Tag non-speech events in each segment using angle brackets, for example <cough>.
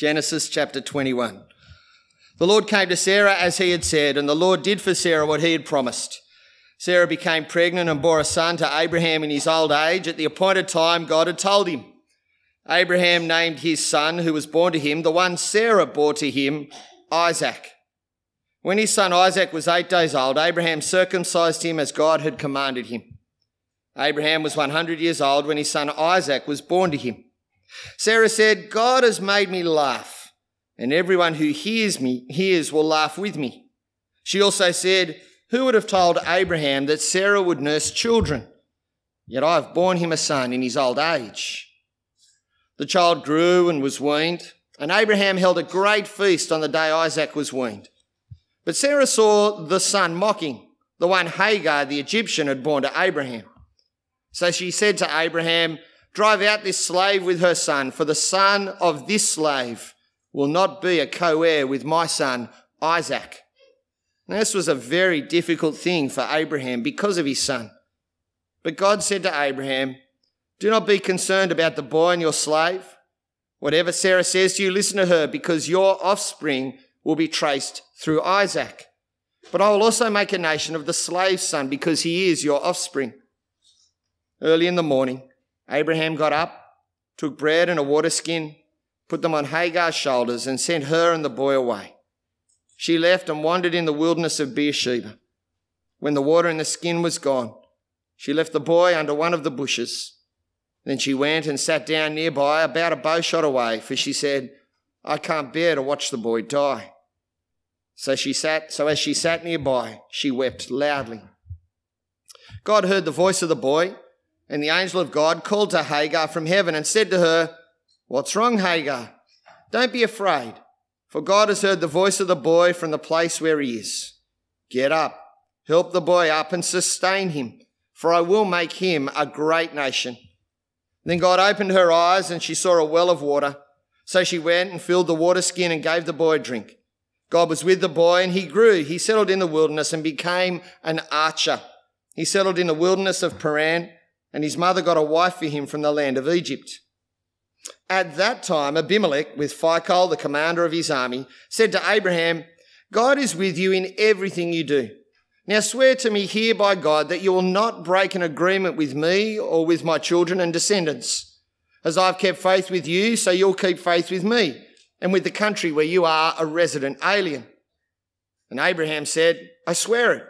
Genesis chapter 21. The Lord came to Sarah as he had said, and the Lord did for Sarah what he had promised. Sarah became pregnant and bore a son to Abraham in his old age at the appointed time God had told him. Abraham named his son, who was born to him, the one Sarah bore to him, Isaac. When his son Isaac was eight days old, Abraham circumcised him as God had commanded him. Abraham was 100 years old when his son Isaac was born to him. Sarah said, God has made me laugh, and everyone who hears me hears will laugh with me. She also said, who would have told Abraham that Sarah would nurse children? Yet I have borne him a son in his old age. The child grew and was weaned, and Abraham held a great feast on the day Isaac was weaned. But Sarah saw the son mocking, the one Hagar the Egyptian had borne to Abraham. So she said to Abraham, Drive out this slave with her son, for the son of this slave will not be a co heir with my son Isaac. Now, this was a very difficult thing for Abraham because of his son. But God said to Abraham, Do not be concerned about the boy and your slave. Whatever Sarah says to you, listen to her, because your offspring will be traced through Isaac. But I will also make a nation of the slave's son, because he is your offspring. Early in the morning, Abraham got up, took bread and a water skin, put them on Hagar's shoulders, and sent her and the boy away she left and wandered in the wilderness of Beersheba. When the water in the skin was gone, she left the boy under one of the bushes. Then she went and sat down nearby, about a bowshot away, for she said, I can't bear to watch the boy die. So she sat, so as she sat nearby, she wept loudly. God heard the voice of the boy, and the angel of God called to Hagar from heaven and said to her, What's wrong, Hagar? Don't be afraid. For God has heard the voice of the boy from the place where he is. Get up, help the boy up and sustain him, for I will make him a great nation. Then God opened her eyes and she saw a well of water. So she went and filled the water skin and gave the boy a drink. God was with the boy and he grew. He settled in the wilderness and became an archer. He settled in the wilderness of Paran and his mother got a wife for him from the land of Egypt. At that time, Abimelech, with Phicol, the commander of his army, said to Abraham, God is with you in everything you do. Now swear to me here by God that you will not break an agreement with me or with my children and descendants. As I've kept faith with you, so you'll keep faith with me and with the country where you are a resident alien. And Abraham said, I swear it.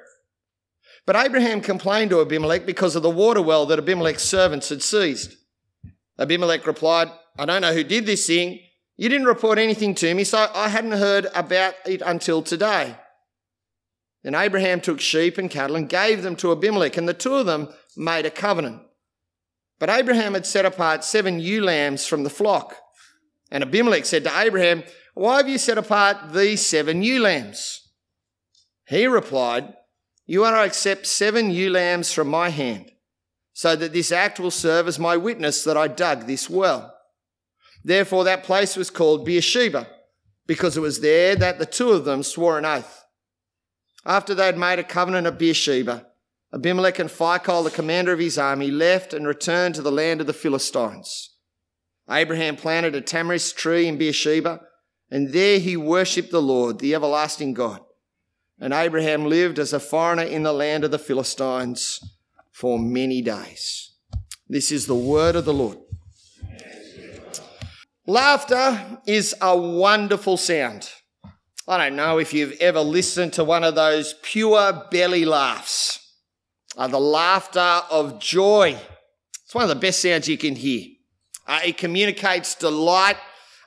But Abraham complained to Abimelech because of the water well that Abimelech's servants had seized. Abimelech replied, I don't know who did this thing. You didn't report anything to me, so I hadn't heard about it until today. Then Abraham took sheep and cattle and gave them to Abimelech, and the two of them made a covenant. But Abraham had set apart seven ewe lambs from the flock. And Abimelech said to Abraham, Why have you set apart these seven ewe lambs? He replied, You are to accept seven ewe lambs from my hand, so that this act will serve as my witness that I dug this well. Therefore, that place was called Beersheba, because it was there that the two of them swore an oath. After they had made a covenant at Beersheba, Abimelech and Phicol, the commander of his army, left and returned to the land of the Philistines. Abraham planted a tamarisk tree in Beersheba, and there he worshipped the Lord, the everlasting God. And Abraham lived as a foreigner in the land of the Philistines for many days. This is the word of the Lord. Laughter is a wonderful sound. I don't know if you've ever listened to one of those pure belly laughs, uh, the laughter of joy. It's one of the best sounds you can hear. Uh, it communicates delight.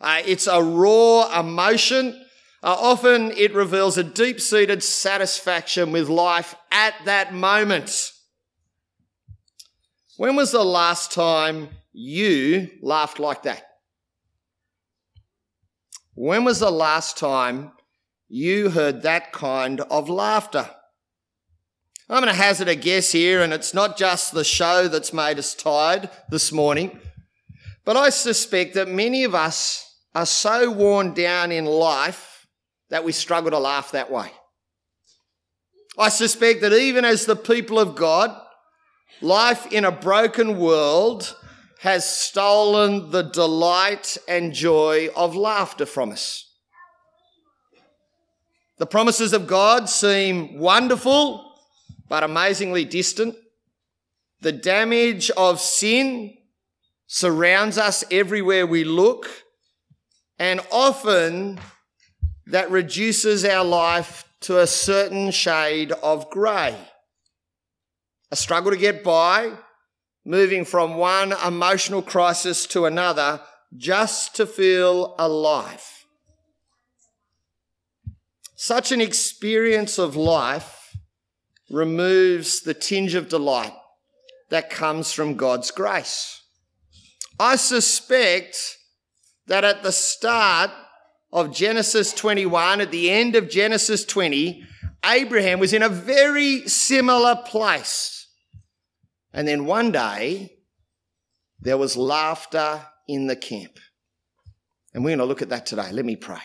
Uh, it's a raw emotion. Uh, often it reveals a deep seated satisfaction with life at that moment. When was the last time you laughed like that? When was the last time you heard that kind of laughter? I'm going to hazard a guess here, and it's not just the show that's made us tired this morning, but I suspect that many of us are so worn down in life that we struggle to laugh that way. I suspect that even as the people of God, life in a broken world has stolen the delight and joy of laughter from us. The promises of God seem wonderful, but amazingly distant. The damage of sin surrounds us everywhere we look, and often that reduces our life to a certain shade of grey. A struggle to get by, moving from one emotional crisis to another just to feel alive. Such an experience of life removes the tinge of delight that comes from God's grace. I suspect that at the start of Genesis 21, at the end of Genesis 20, Abraham was in a very similar place. And then one day, there was laughter in the camp. And we're going to look at that today. Let me pray.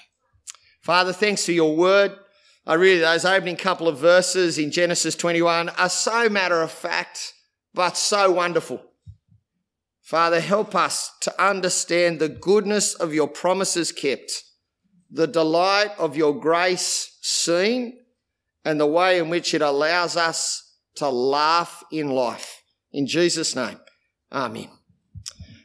Father, thanks for your word. I really, those opening couple of verses in Genesis 21 are so matter of fact, but so wonderful. Father, help us to understand the goodness of your promises kept, the delight of your grace seen, and the way in which it allows us to laugh in life. In Jesus' name, Amen.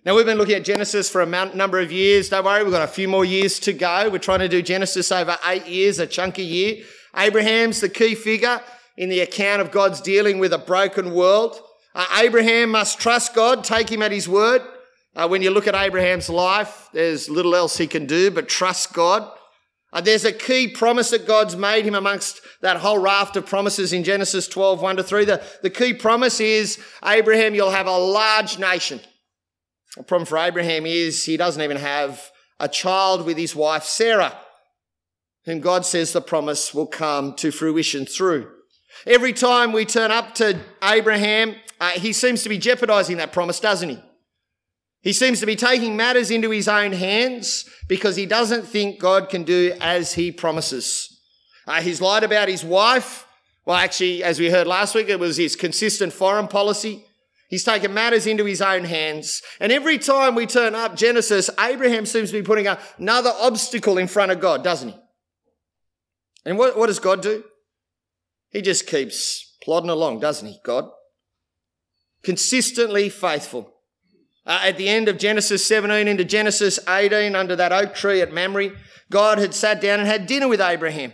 Now, we've been looking at Genesis for a number of years. Don't worry, we've got a few more years to go. We're trying to do Genesis over eight years, a chunky year. Abraham's the key figure in the account of God's dealing with a broken world. Uh, Abraham must trust God, take him at his word. Uh, when you look at Abraham's life, there's little else he can do but trust God. Uh, there's a key promise that God's made him amongst that whole raft of promises in Genesis 12, 1 to 3. The, the key promise is, Abraham, you'll have a large nation. The problem for Abraham is he doesn't even have a child with his wife Sarah, whom God says the promise will come to fruition through. Every time we turn up to Abraham, uh, he seems to be jeopardizing that promise, doesn't he? He seems to be taking matters into his own hands because he doesn't think God can do as he promises. Uh, he's lied about his wife. Well, actually, as we heard last week, it was his consistent foreign policy. He's taken matters into his own hands. And every time we turn up Genesis, Abraham seems to be putting another obstacle in front of God, doesn't he? And what, what does God do? He just keeps plodding along, doesn't he, God? Consistently faithful. Uh, at the end of Genesis 17 into Genesis 18, under that oak tree at Mamre, God had sat down and had dinner with Abraham.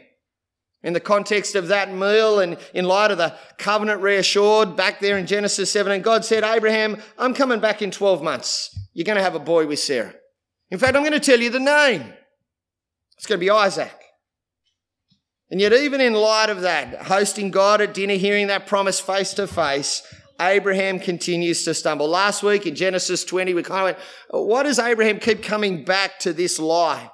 In the context of that meal and in light of the covenant reassured back there in Genesis 17, God said, Abraham, I'm coming back in 12 months. You're going to have a boy with Sarah. In fact, I'm going to tell you the name. It's going to be Isaac. And yet, even in light of that, hosting God at dinner, hearing that promise face to face, Abraham continues to stumble. Last week in Genesis 20, we kind of went, why does Abraham keep coming back to this lie?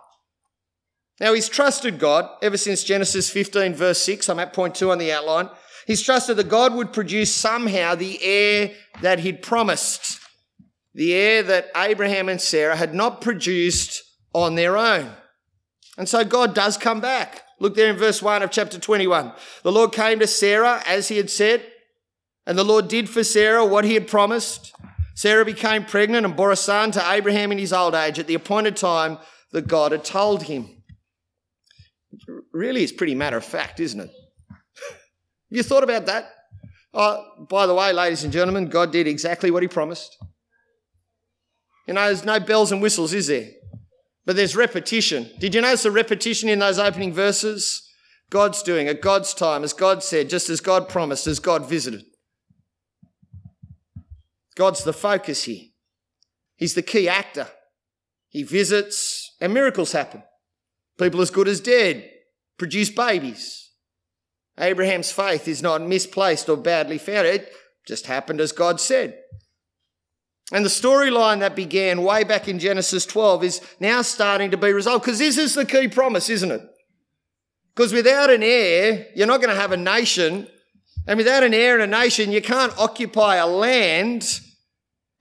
Now, he's trusted God ever since Genesis 15, verse 6. I'm at point two on the outline. He's trusted that God would produce somehow the heir that he'd promised, the heir that Abraham and Sarah had not produced on their own. And so God does come back. Look there in verse 1 of chapter 21. The Lord came to Sarah as he had said, and the Lord did for Sarah what he had promised. Sarah became pregnant and bore a son to Abraham in his old age at the appointed time that God had told him. Really, it's pretty matter of fact, isn't it? <laughs> Have you thought about that? Oh, by the way, ladies and gentlemen, God did exactly what he promised. You know, there's no bells and whistles, is there? But there's repetition. Did you notice the repetition in those opening verses? God's doing it, God's time, as God said, just as God promised, as God visited. God's the focus here. He's the key actor. He visits and miracles happen. People as good as dead produce babies. Abraham's faith is not misplaced or badly found. It just happened as God said. And the storyline that began way back in Genesis 12 is now starting to be resolved because this is the key promise, isn't it? Because without an heir, you're not going to have a nation. And without an heir and a nation, you can't occupy a land.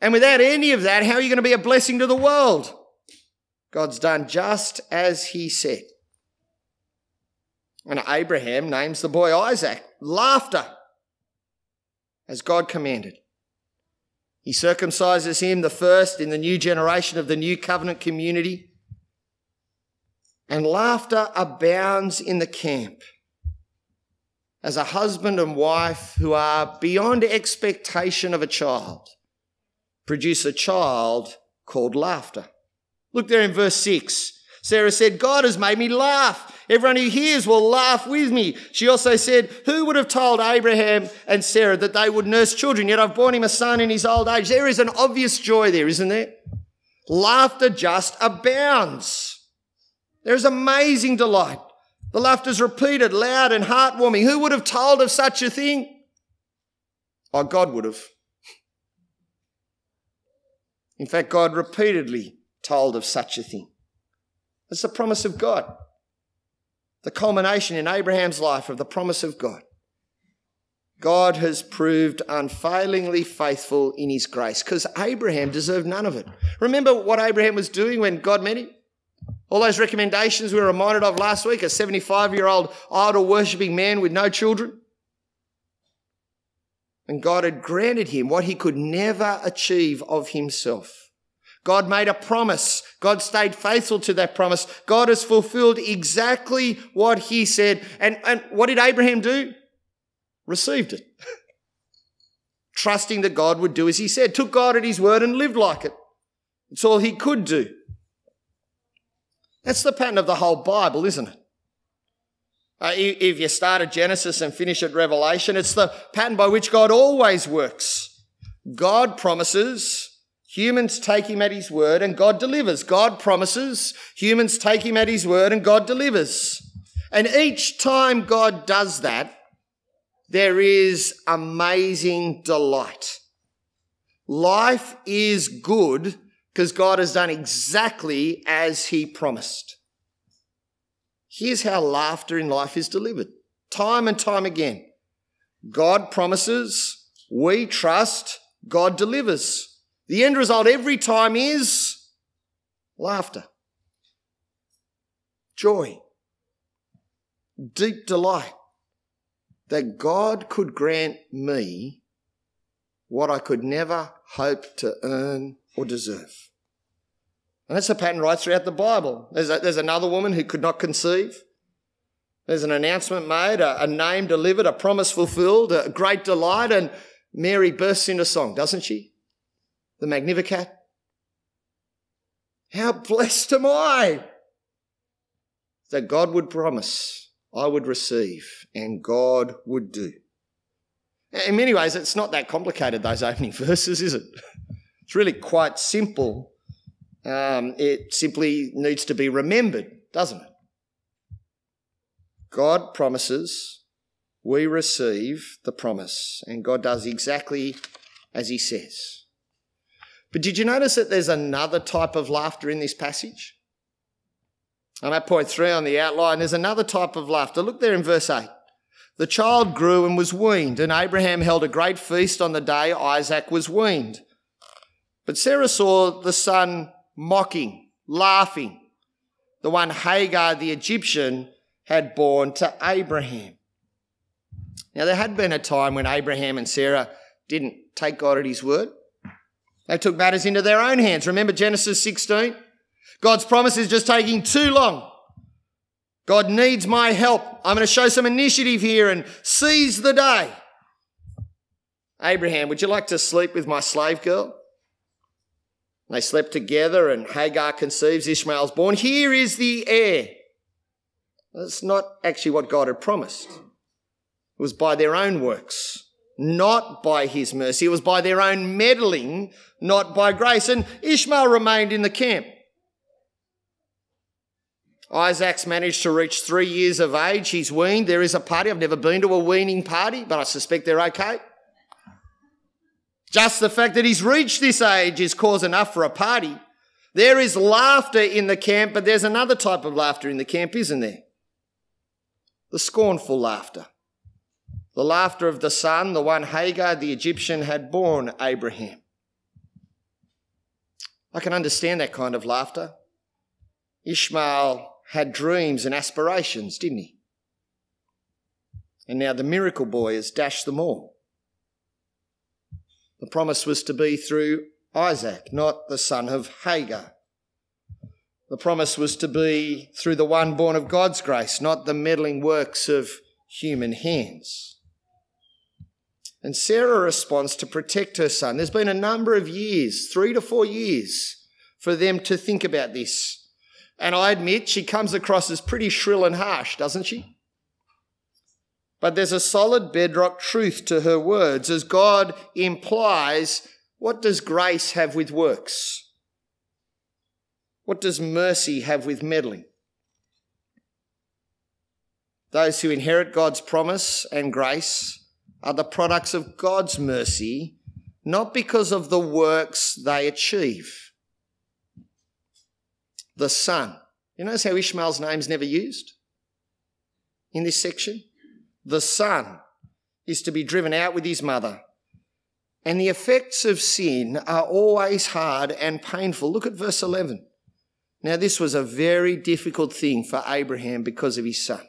And without any of that, how are you going to be a blessing to the world? God's done just as he said. And Abraham names the boy Isaac. Laughter, as God commanded. He circumcises him, the first in the new generation of the new covenant community. And laughter abounds in the camp as a husband and wife who are beyond expectation of a child produce a child called laughter. Look there in verse 6. Sarah said, God has made me laugh. Everyone who hears will laugh with me. She also said, Who would have told Abraham and Sarah that they would nurse children? Yet I've borne him a son in his old age. There is an obvious joy there, isn't there? Laughter just abounds. There is amazing delight. The laughter is repeated, loud and heartwarming. Who would have told of such a thing? Oh, God would have. In fact, God repeatedly told of such a thing. It's the promise of God. The culmination in Abraham's life of the promise of God. God has proved unfailingly faithful in his grace because Abraham deserved none of it. Remember what Abraham was doing when God met him? All those recommendations we were reminded of last week a 75 year old idol worshipping man with no children. And God had granted him what he could never achieve of himself. God made a promise. God stayed faithful to that promise. God has fulfilled exactly what he said. And, and what did Abraham do? Received it. <laughs> Trusting that God would do as he said. Took God at his word and lived like it. It's all he could do. That's the pattern of the whole Bible, isn't it? Uh, if you start at Genesis and finish at Revelation, it's the pattern by which God always works. God promises, humans take him at his word, and God delivers. God promises, humans take him at his word, and God delivers. And each time God does that, there is amazing delight. Life is good because God has done exactly as he promised. Here's how laughter in life is delivered time and time again. God promises, we trust, God delivers. The end result every time is laughter, joy, deep delight that God could grant me what I could never hope to earn or deserve. And that's a pattern right throughout the Bible. There's, a, there's another woman who could not conceive. There's an announcement made, a, a name delivered, a promise fulfilled, a great delight, and Mary bursts into song, doesn't she? The Magnificat. How blessed am I that God would promise, I would receive, and God would do. In many ways, it's not that complicated, those opening <laughs> verses, is it? It's really quite simple. Um, it simply needs to be remembered, doesn't it? God promises, we receive the promise, and God does exactly as He says. But did you notice that there's another type of laughter in this passage? I'm at point three on the outline. There's another type of laughter. Look there in verse 8. The child grew and was weaned, and Abraham held a great feast on the day Isaac was weaned. But Sarah saw the son mocking, laughing, the one Hagar the Egyptian had borne to Abraham. Now, there had been a time when Abraham and Sarah didn't take God at his word. They took matters into their own hands. Remember Genesis 16? God's promise is just taking too long. God needs my help. I'm going to show some initiative here and seize the day. Abraham, would you like to sleep with my slave girl? They slept together, and Hagar conceives, Ishmael's born. Here is the heir. That's not actually what God had promised. It was by their own works, not by his mercy. It was by their own meddling, not by grace. And Ishmael remained in the camp. Isaac's managed to reach three years of age. He's weaned. There is a party. I've never been to a weaning party, but I suspect they're okay. Just the fact that he's reached this age is cause enough for a party. There is laughter in the camp, but there's another type of laughter in the camp, isn't there? The scornful laughter. The laughter of the son, the one Hagar the Egyptian had borne Abraham. I can understand that kind of laughter. Ishmael had dreams and aspirations, didn't he? And now the miracle boy has dashed them all. The promise was to be through Isaac, not the son of Hagar. The promise was to be through the one born of God's grace, not the meddling works of human hands. And Sarah responds to protect her son. There's been a number of years, three to four years, for them to think about this. And I admit she comes across as pretty shrill and harsh, doesn't she? But there's a solid bedrock truth to her words as God implies what does grace have with works? What does mercy have with meddling? Those who inherit God's promise and grace are the products of God's mercy, not because of the works they achieve. The Son. You notice how Ishmael's name's never used in this section? The Son is to be driven out with his mother. And the effects of sin are always hard and painful. Look at verse 11. Now, this was a very difficult thing for Abraham because of his son.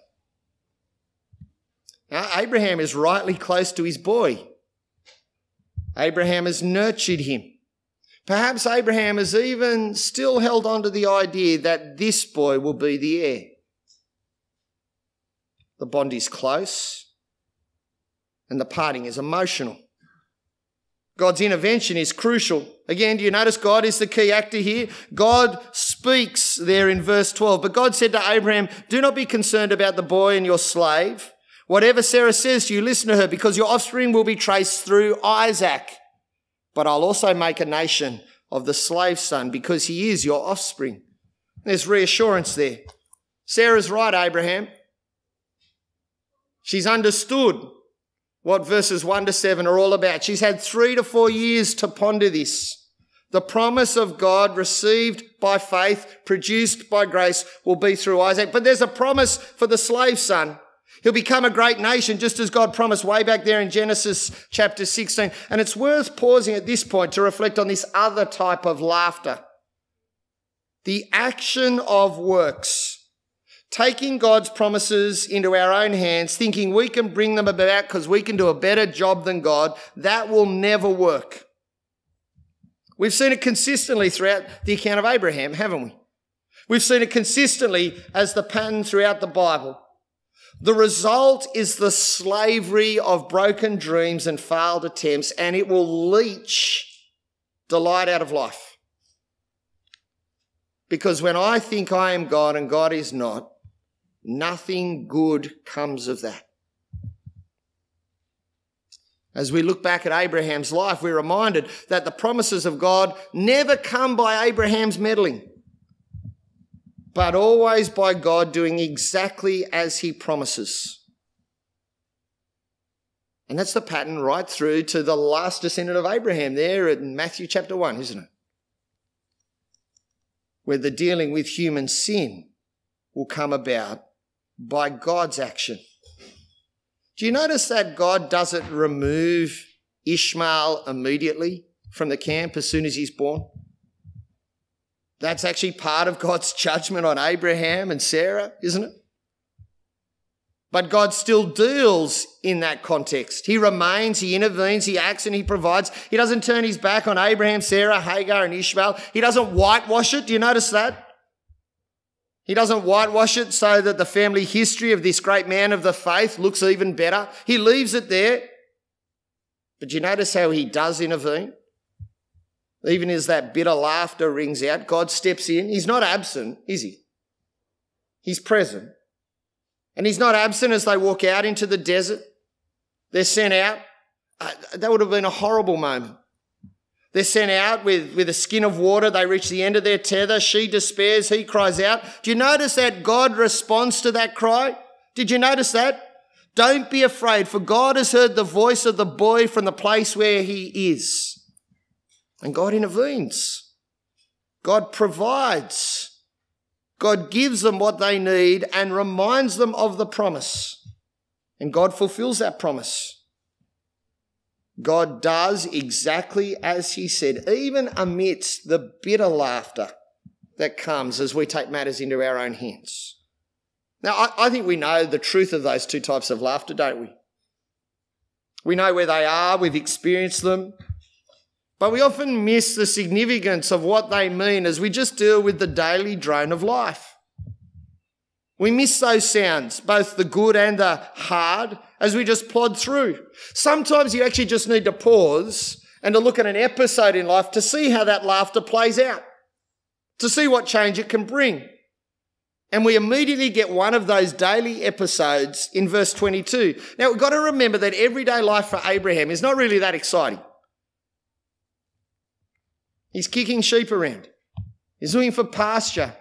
Now, Abraham is rightly close to his boy. Abraham has nurtured him. Perhaps Abraham has even still held on to the idea that this boy will be the heir. The bond is close and the parting is emotional. God's intervention is crucial. Again, do you notice God is the key actor here? God speaks there in verse 12. But God said to Abraham, Do not be concerned about the boy and your slave. Whatever Sarah says to you, listen to her, because your offspring will be traced through Isaac. But I'll also make a nation of the slave son, because he is your offspring. There's reassurance there. Sarah's right, Abraham. She's understood what verses 1 to 7 are all about. She's had three to four years to ponder this. The promise of God received by faith, produced by grace, will be through Isaac. But there's a promise for the slave son. He'll become a great nation, just as God promised way back there in Genesis chapter 16. And it's worth pausing at this point to reflect on this other type of laughter. The action of works taking God's promises into our own hands, thinking we can bring them about because we can do a better job than God, that will never work. We've seen it consistently throughout the account of Abraham, haven't we? We've seen it consistently as the pattern throughout the Bible. The result is the slavery of broken dreams and failed attempts, and it will leech delight out of life. Because when I think I am God and God is not, Nothing good comes of that. As we look back at Abraham's life, we're reminded that the promises of God never come by Abraham's meddling, but always by God doing exactly as he promises. And that's the pattern right through to the last descendant of Abraham there in Matthew chapter 1, isn't it? Where the dealing with human sin will come about by God's action. Do you notice that God doesn't remove Ishmael immediately from the camp as soon as he's born? That's actually part of God's judgment on Abraham and Sarah, isn't it? But God still deals in that context. He remains, He intervenes, He acts, and He provides. He doesn't turn His back on Abraham, Sarah, Hagar, and Ishmael. He doesn't whitewash it. Do you notice that? He doesn't whitewash it so that the family history of this great man of the faith looks even better. He leaves it there. But you notice how he does intervene? Even as that bitter laughter rings out, God steps in. He's not absent, is he? He's present. And he's not absent as they walk out into the desert. They're sent out. Uh, that would have been a horrible moment. They're sent out with, with a skin of water. They reach the end of their tether. She despairs. He cries out. Do you notice that God responds to that cry? Did you notice that? Don't be afraid, for God has heard the voice of the boy from the place where he is. And God intervenes. God provides. God gives them what they need and reminds them of the promise. And God fulfills that promise. God does exactly as he said, even amidst the bitter laughter that comes as we take matters into our own hands. Now, I, I, think we know the truth of those two types of laughter, don't we? We know where they are, we've experienced them. But we often miss the significance of what they mean as we just deal with the daily drone of life. We miss those sounds, both the good and the hard, as we just plod through. Sometimes you actually just need to pause and to look at an episode in life to see how that laughter plays out, to see what change it can bring. And we immediately get one of those daily episodes in verse 22. Now we've got to remember that everyday life for Abraham is not really that exciting. He's kicking sheep around. He's looking for pasture.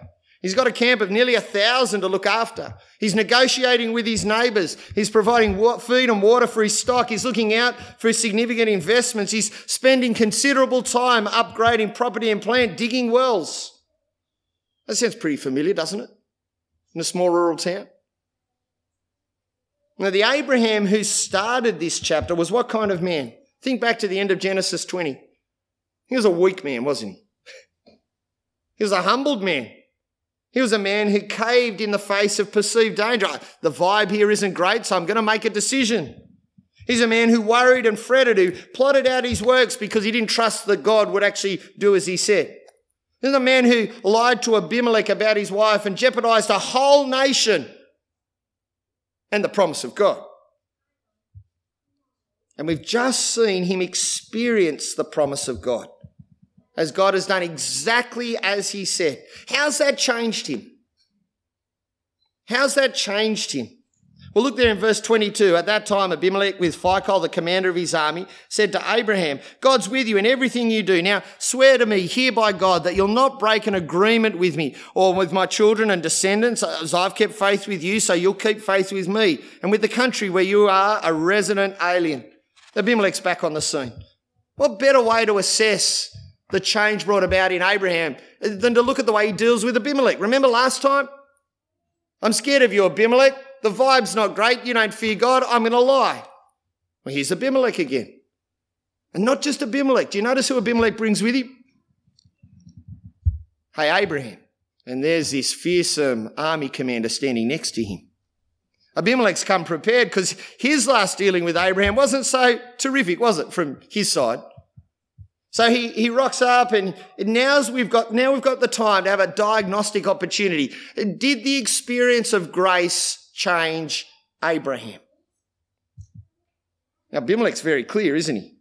He's got a camp of nearly a thousand to look after. He's negotiating with his neighbours. He's providing food and water for his stock. He's looking out for his significant investments. He's spending considerable time upgrading property and plant, digging wells. That sounds pretty familiar, doesn't it? In a small rural town. Now, the Abraham who started this chapter was what kind of man? Think back to the end of Genesis 20. He was a weak man, wasn't he? <laughs> He was a humbled man. He was a man who caved in the face of perceived danger. The vibe here isn't great, so I'm going to make a decision. He's a man who worried and fretted, who plotted out his works because he didn't trust that God would actually do as he said. He's a man who lied to Abimelech about his wife and jeopardized a whole nation and the promise of God. And we've just seen him experience the promise of God as God has done exactly as he said. How's that changed him? How's that changed him? Well, look there in verse 22. At that time, Abimelech, with Phicol, the commander of his army, said to Abraham, God's with you in everything you do. Now, swear to me here by God that you'll not break an agreement with me or with my children and descendants, as I've kept faith with you, so you'll keep faith with me and with the country where you are a resident alien. Abimelech's back on the scene. What better way to assess the change brought about in Abraham than to look at the way he deals with Abimelech. Remember last time? I'm scared of you, Abimelech. The vibe's not great. You don't fear God. I'm going to lie. Well, here's Abimelech again. And not just Abimelech. Do you notice who Abimelech brings with him? Hey, Abraham. And there's this fearsome army commander standing next to him. Abimelech's come prepared because his last dealing with Abraham wasn't so terrific, was it, from his side? So he, he rocks up and now's we've got, now we've got the time to have a diagnostic opportunity. Did the experience of grace change Abraham? Now Abimelech's very clear, isn't he?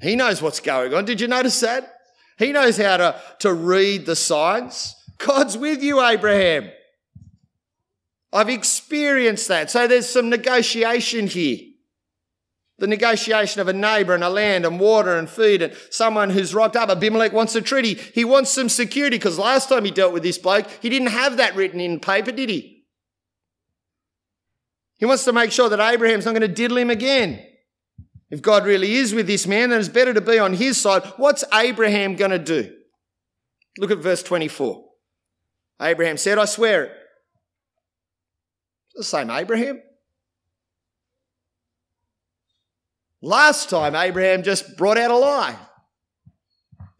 He knows what's going on. Did you notice that? He knows how to, to read the signs. God's with you, Abraham. I've experienced that. So there's some negotiation here the negotiation of a neighbour and a land and water and food and someone who's rocked up. Abimelech wants a treaty. He wants some security because last time he dealt with this bloke, he didn't have that written in paper, did he? He wants to make sure that Abraham's not going to diddle him again. If God really is with this man, then it's better to be on his side. What's Abraham going to do? Look at verse 24. Abraham said, I swear it. the same Abraham. Last time, Abraham just brought out a lie.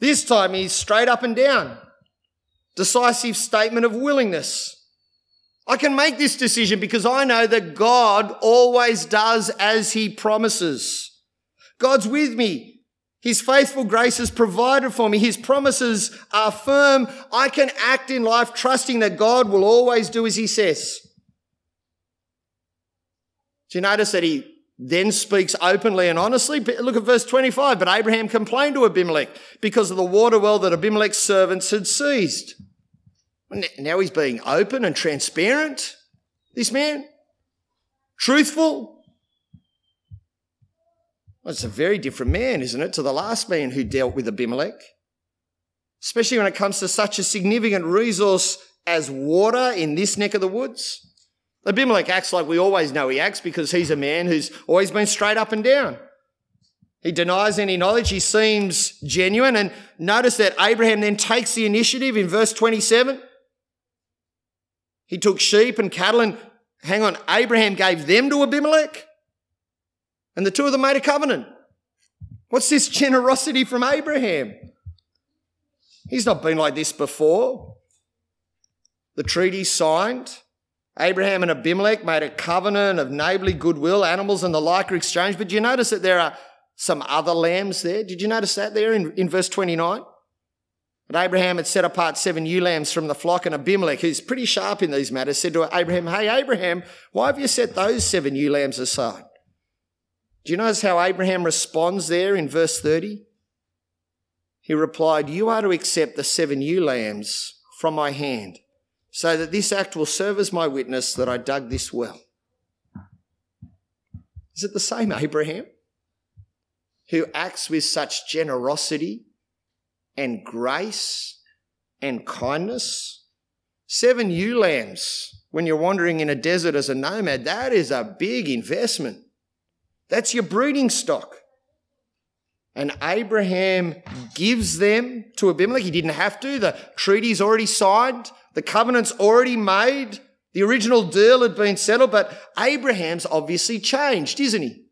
This time, he's straight up and down. Decisive statement of willingness. I can make this decision because I know that God always does as he promises. God's with me. His faithful grace has provided for me. His promises are firm. I can act in life trusting that God will always do as he says. Do you notice that he then speaks openly and honestly. Look at verse 25. But Abraham complained to Abimelech because of the water well that Abimelech's servants had seized. Now he's being open and transparent, this man. Truthful. Well, it's a very different man, isn't it, to the last man who dealt with Abimelech? Especially when it comes to such a significant resource as water in this neck of the woods. Abimelech acts like we always know he acts because he's a man who's always been straight up and down. He denies any knowledge. He seems genuine. And notice that Abraham then takes the initiative in verse 27. He took sheep and cattle and hang on, Abraham gave them to Abimelech. And the two of them made a covenant. What's this generosity from Abraham? He's not been like this before. The treaty signed. Abraham and Abimelech made a covenant of neighborly goodwill, animals and the like are exchanged. But do you notice that there are some other lambs there. Did you notice that there in, in verse 29? But Abraham had set apart seven ewe lambs from the flock, and Abimelech, who's pretty sharp in these matters, said to Abraham, Hey, Abraham, why have you set those seven ewe lambs aside? Do you notice how Abraham responds there in verse 30? He replied, You are to accept the seven ewe lambs from my hand, so that this act will serve as my witness that I dug this well. Is it the same Abraham who acts with such generosity and grace and kindness? Seven ewe lambs when you're wandering in a desert as a nomad, that is a big investment. That's your breeding stock. And Abraham gives them to Abimelech. He didn't have to. The treaty's already signed. The covenant's already made. The original deal had been settled, but Abraham's obviously changed, isn't he?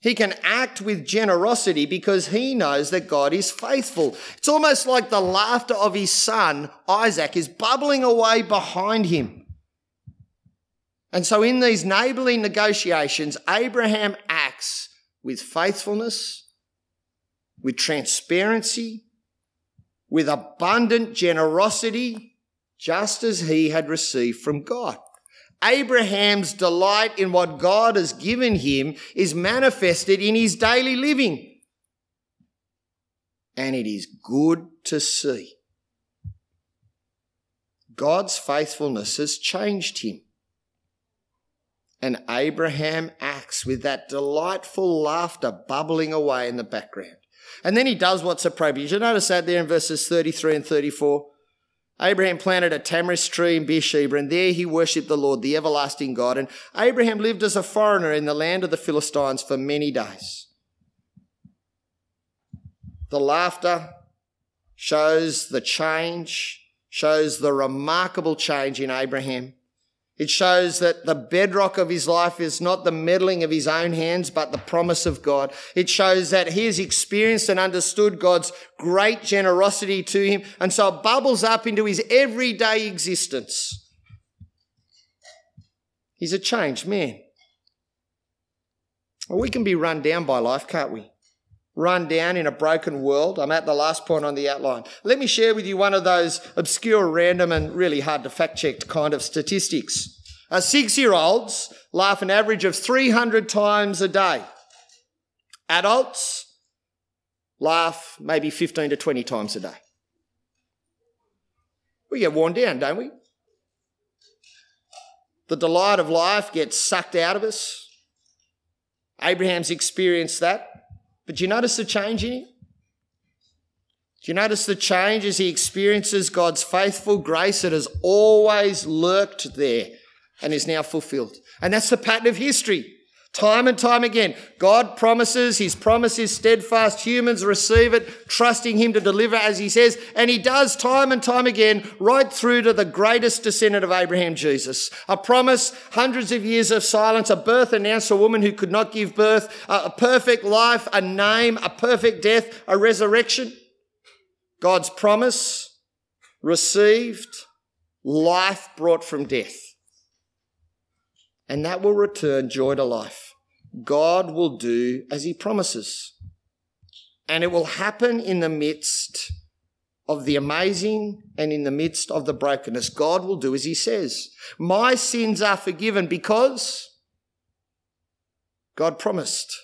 He can act with generosity because he knows that God is faithful. It's almost like the laughter of his son, Isaac, is bubbling away behind him. And so in these neighbourly negotiations, Abraham acts with faithfulness, with transparency, with abundant generosity, just as he had received from God. Abraham's delight in what God has given him is manifested in his daily living. And it is good to see. God's faithfulness has changed him. And Abraham acts with that delightful laughter bubbling away in the background. And then he does what's appropriate. You notice that there in verses 33 and 34? Abraham planted a tamarisk tree in Beersheba, and there he worshipped the Lord, the everlasting God. And Abraham lived as a foreigner in the land of the Philistines for many days. The laughter shows the change, shows the remarkable change in Abraham. It shows that the bedrock of his life is not the meddling of his own hands, but the promise of God. It shows that he has experienced and understood God's great generosity to him. And so it bubbles up into his everyday existence. He's a changed man. Well, we can be run down by life, can't we? Run down in a broken world. I'm at the last point on the outline. Let me share with you one of those obscure, random, and really hard to fact check kind of statistics. Uh, Six year olds laugh an average of 300 times a day. Adults laugh maybe 15 to 20 times a day. We get worn down, don't we? The delight of life gets sucked out of us. Abraham's experienced that. But do you notice the change in him? Do you notice the change as he experiences God's faithful grace that has always lurked there and is now fulfilled? And that's the pattern of history. Time and time again, God promises, His promise is steadfast. Humans receive it, trusting Him to deliver as He says. And He does time and time again, right through to the greatest descendant of Abraham, Jesus. A promise, hundreds of years of silence, a birth announced a woman who could not give birth, a perfect life, a name, a perfect death, a resurrection. God's promise received, life brought from death. And that will return joy to life. God will do as he promises. And it will happen in the midst of the amazing and in the midst of the brokenness. God will do as he says. My sins are forgiven because God promised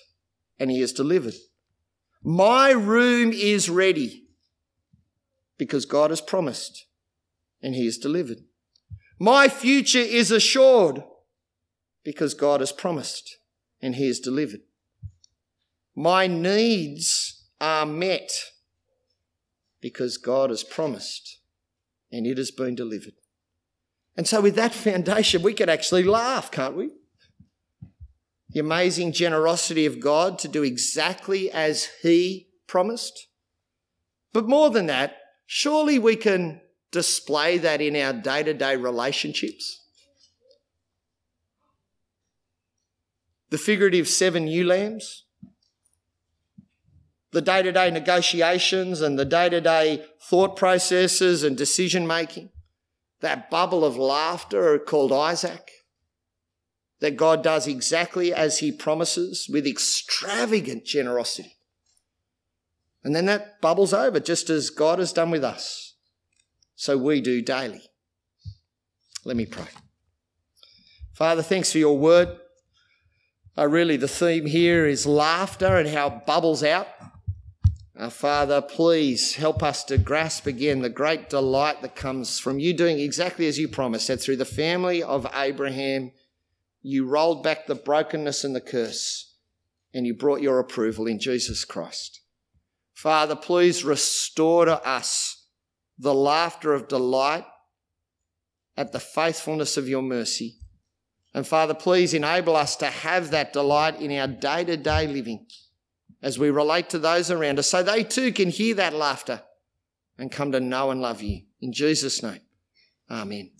and he has delivered. My room is ready because God has promised and he has delivered. My future is assured because God has promised and he has delivered. My needs are met because God has promised and it has been delivered. And so, with that <laughs> foundation, we can actually laugh, can't we? The amazing generosity of God to do exactly as He promised. But more than that, surely we can display that in our day to day relationships. The figurative seven ewe lambs, the day to day negotiations and the day to day thought processes and decision making, that bubble of laughter called Isaac, that God does exactly as he promises with extravagant generosity. And then that bubbles over just as God has done with us. So we do daily. Let me pray. Father, thanks for your word. Uh, really, the theme here is laughter and how it bubbles out. Uh, Father, please help us to grasp again the great delight that comes from you doing exactly as you promised, that through the family of Abraham, you rolled back the brokenness and the curse, and you brought your approval in Jesus Christ. Father, please restore to us the laughter of delight at the faithfulness of your mercy. And Father, please enable us to have that delight in our day to day living as we relate to those around us so they too can hear that laughter and come to know and love you. In Jesus' name, amen.